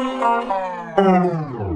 Oh.